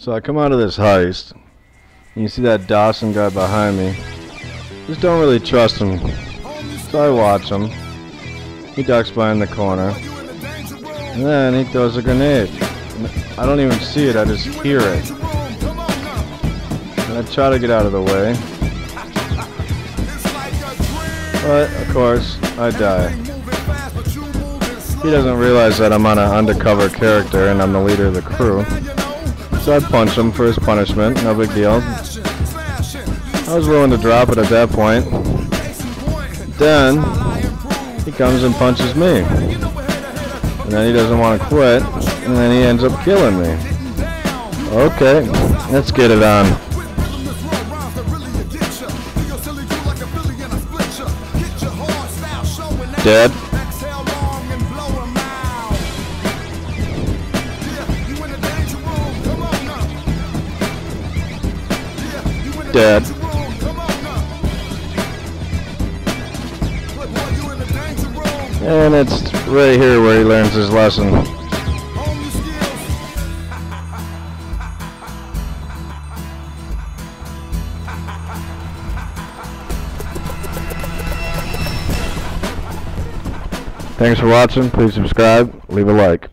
So I come out of this heist, and you see that Dawson guy behind me. Just don't really trust him. So I watch him. He ducks behind the corner. And then he throws a grenade. I don't even see it, I just hear it. And I try to get out of the way. But, of course, I die. He doesn't realize that I'm on an undercover character and I'm the leader of the crew. So I punch him for his punishment, no big deal. I was willing to drop it at that point. Then, he comes and punches me. And then he doesn't want to quit, and then he ends up killing me. Okay, let's get it on. Dead. Dead. And it's right here where he learns his lesson. Thanks for watching. Please subscribe. Leave a like.